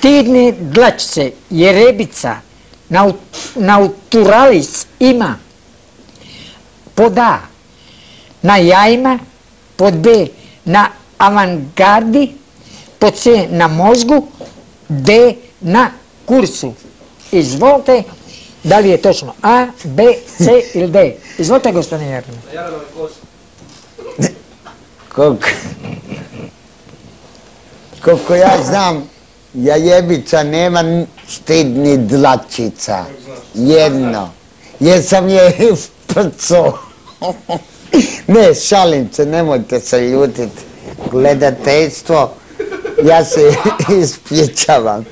stidne dlačice, jerebica, nau- nauturalis ima pod A na jajima, pod B na avangardi, pod C na mozgu, D na kursu. Izvolite, da li je točno A, B, C ili D? Izvolite, gospodine Jarno. Koliko, koliko ja znam, jajebica nema stidni dlačica. Jedno. Jer sam je prco. Ne, šalim se, nemojte se ljutiti. Gledateljstvo, ja se ispječavam.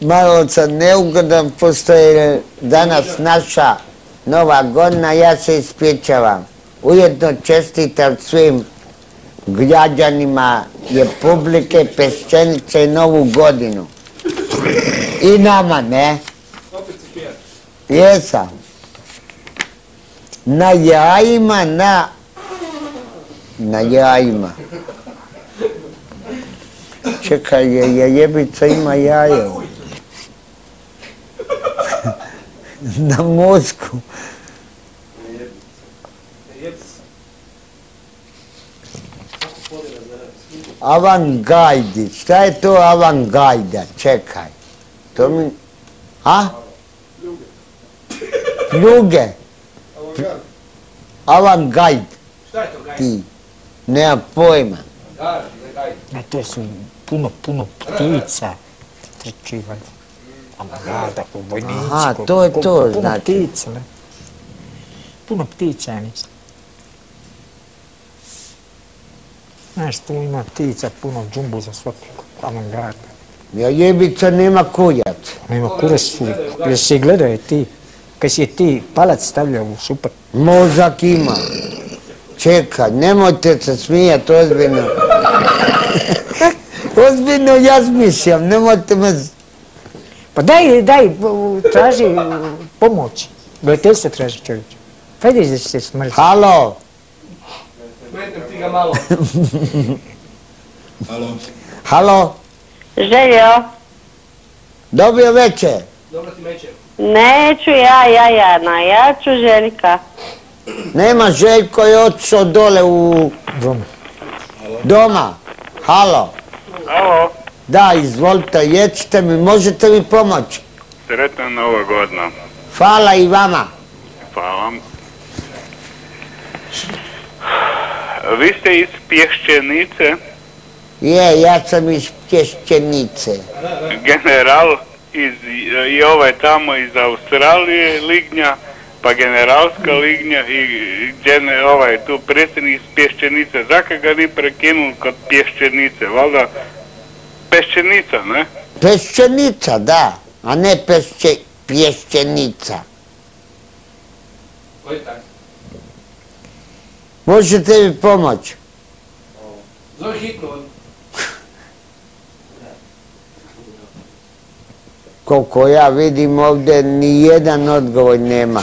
Malo sam neugodan, pošto je danas naša nova godina, ja se ispječavam. Ujedno čestitam svim građanima Republike Peščenice novu godinu. I nama, ne? Jesam. Na jajima, na... Na jajima. Čekaj, je, jebica ima jaje. na mozgu. Avangajdi, šta je to avangajda? Čekaj. To mi... A? Ljuge. Avangajd. Šta je to gaj? Ti. Nema pojma. Gar, ne gaj. Ne, to su puno, puno ptica. Amarada, ko vojnici. Aha, to je to, Puno znači. ptica, ne. Puno ptica, ja Znaš, tu ima ptica, puno džumbu za svakog avangarda. Jajebica nema kujac. Nema kurac uvijek. Jesi si gledao ti? Kad si ti palac stavljao u super. Mozak ima. Čekaj, nemojte se smijat ozbiljno. ozbiljno ja smišljam, nemojte me... Pa daj, daj, traži pomoć. Gledateljstvo traži čovječe. Idi da se smrzi. Halo, ga malo. halo, Željo, dobio večer. Dobro ti meće. neću ja, ja, Jana, ja ću Željka. Nema Željko je otišao dole u Doma. doma. Halo, Alo, da, izvolite, jecite mi, možete mi pomoći? sretna nova godina. Hvala i vama. Hvala vam. Vi ste iz Pješčenice, Je, ja sam iz Pješčenice. general iz, i ovaj tamo iz Australije, Lignja, pa generalska Lignja i gdje ovaj tu predsjednik iz Pješčenice. Zaka ga ni prekinul kod Pješčenice, valjda Peščenica, ne? Peščenica, da, a ne pešče, pješčenica. Koji je taj? Možete mi pomoći? Zove hitno. Koliko ja vidim ovdje, ni jedan odgovor nema.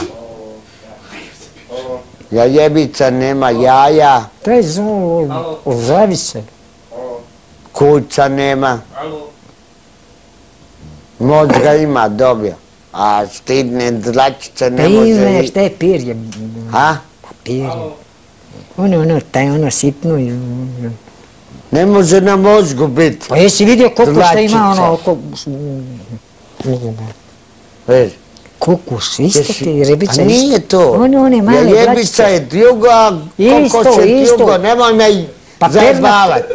Jajebica nema jaja, Daj zvu, ozavi se. kuća nema, Alo. mozga ima, dobio. A stidne dlačice ne Pa može i... šta je pirje? A? Pa pirje. Ono, ono, taj ono sitno. i- Ne može na mozgu biti. Pa jesi vidio koliko šta ima ono oko... Veš, Kukus, isto ti, ribica A nije to. One, one male Jajebica dlačice. je druga, Isto, se isto. drugo, nemoj me Pa zajebavati.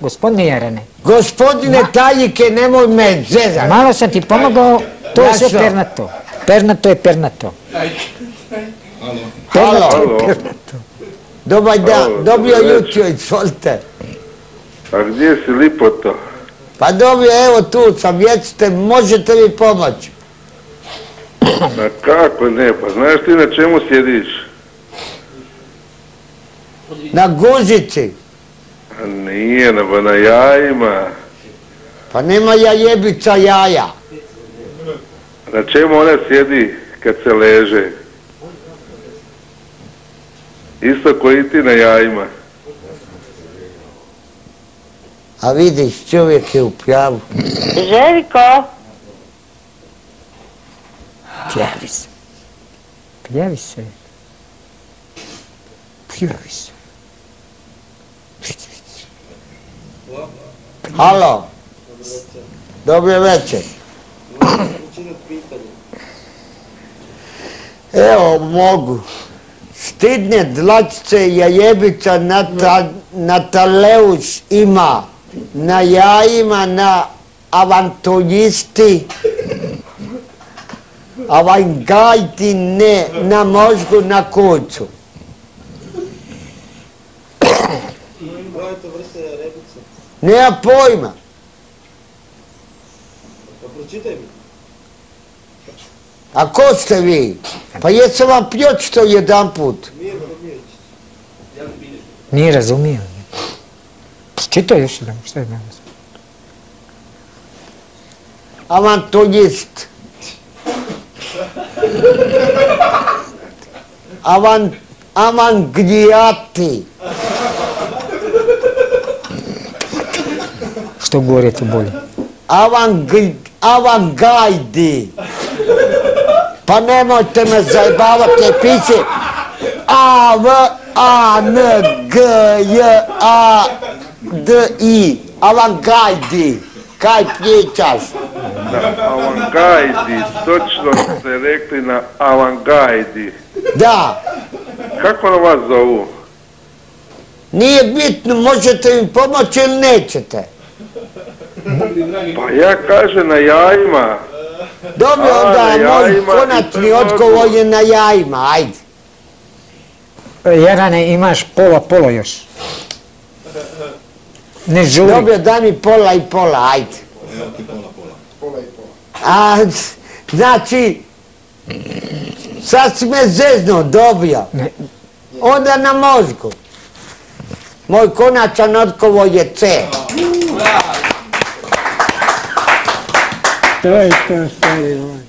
Gospodine Jarane, Gospodine tajike, nemoj me zezati. malo sam ti pomogao, to je sve pernato. Pernato je pernato. Halo, Alo, dobar dan, dobio dobro jutro, izvolite. a gdje si Lipoto? Pa dobio, evo tu sam, jecite, možete mi pomoći. Pa kako ne, pa znaš ti na čemu sjediš? Na guzici. A nije, nego na jajima. Pa nema jajebica jaja. Na čemu ona sjedi kad se leže? Isto koji ti na jajima. A vidiš, čovjek je u pravu. Željko, Pjavi se. Pjavi se. Pjavi se. Halo. Dobro večer. Evo, mogu. Stidne dlačice jajebica nata, Nataleus ima na jajima, na avanturisti, avangajti ne, na mozgu, na kuću. Nema pojma. Pa pročitaj mi. A ko ste vi? Pa jesam vam pljočito jedan put. Mir Mirović. Nije razumio. Čito još jedan, šta je danas? Avanturist. Avan, avangrijati. Što Pa nemojte me zajebavati, piše A, V, A, N, G, J, A, D, I. Avangajdi. Kaj pričaš? Na avangajdi, točno ste rekli na avangajdi. Da. Kako na vas zovu? Nije bitno, možete mi pomoći ili nećete. Pa ja kažem na jajima. Dobro, onda moj konačni i to odgovor je na jajima, ajde. Jarane, imaš pola, pola još. Ne žuri. Dobro, daj mi pola i pola, ajde. A, znači, sad si me zeznuo, dobro. Ne. Onda na mozgu. Moj konačan odgovor je C. To je to, stari moj.